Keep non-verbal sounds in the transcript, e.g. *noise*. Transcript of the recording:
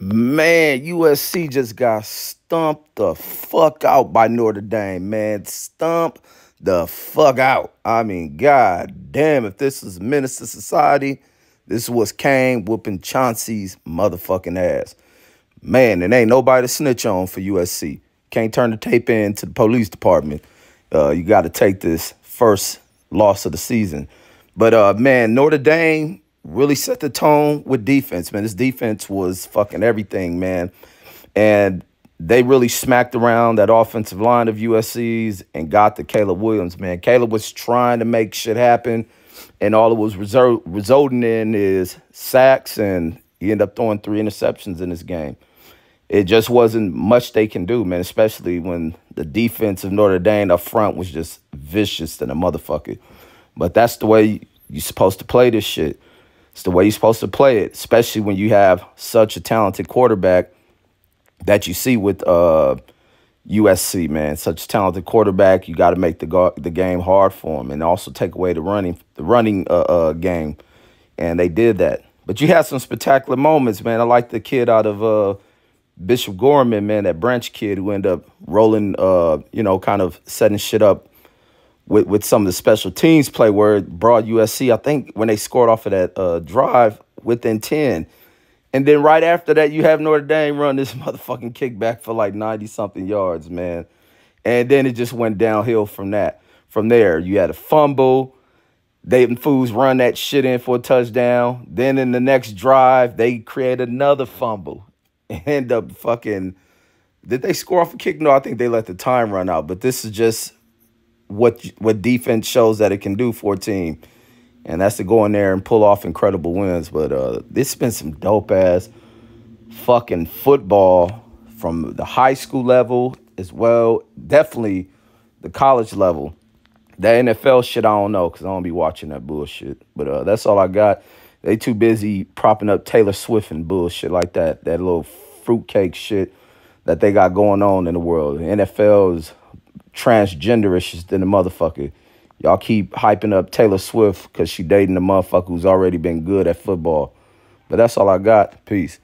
Man, USC just got stumped the fuck out by Notre Dame, man. Stump the fuck out. I mean, god damn, if this is Menace II Society, this was Caine whooping Chauncey's motherfucking ass. Man, and ain't nobody to snitch on for USC. Can't turn the tape in to the police department. Uh, you got to take this first loss of the season. But uh, man, Notre Dame really set the tone with defense, man. This defense was fucking everything, man. And they really smacked around that offensive line of USC's and got to Caleb Williams, man. Caleb was trying to make shit happen, and all it was result, resulting in is sacks, and he ended up throwing three interceptions in this game. It just wasn't much they can do, man, especially when the defense of Notre Dame up front was just vicious than a motherfucker. But that's the way you're supposed to play this shit. It's the way you're supposed to play it, especially when you have such a talented quarterback that you see with uh, USC, man. Such a talented quarterback, you got to make the the game hard for him, and also take away the running the running uh, uh, game, and they did that. But you had some spectacular moments, man. I like the kid out of uh, Bishop Gorman, man, that Branch kid who ended up rolling, uh, you know, kind of setting shit up with, with some of the special teams play where brought USC, I think, when they scored off of that uh, drive within 10. And then right after that, you have Notre Dame run this *laughs* motherfucking kickback for like 90 something yards, man. And then it just went downhill from that. From there, you had a fumble. David Fools run that shit in for a touchdown. Then in the next drive, they create another fumble. *laughs* End up fucking. Did they score off a kick? No, I think they let the time run out. But this is just what what defense shows that it can do for a team. And that's to go in there and pull off incredible wins. But uh, this has been some dope ass fucking football from the high school level as well. Definitely the college level. The NFL shit, I don't know because I don't be watching that bullshit. But uh, that's all I got. They too busy propping up Taylor Swift and bullshit like that. That little fruitcake shit that they got going on in the world. The NFL is transgenderish than a motherfucker. Y'all keep hyping up Taylor Swift because she dating a motherfucker who's already been good at football. But that's all I got. Peace.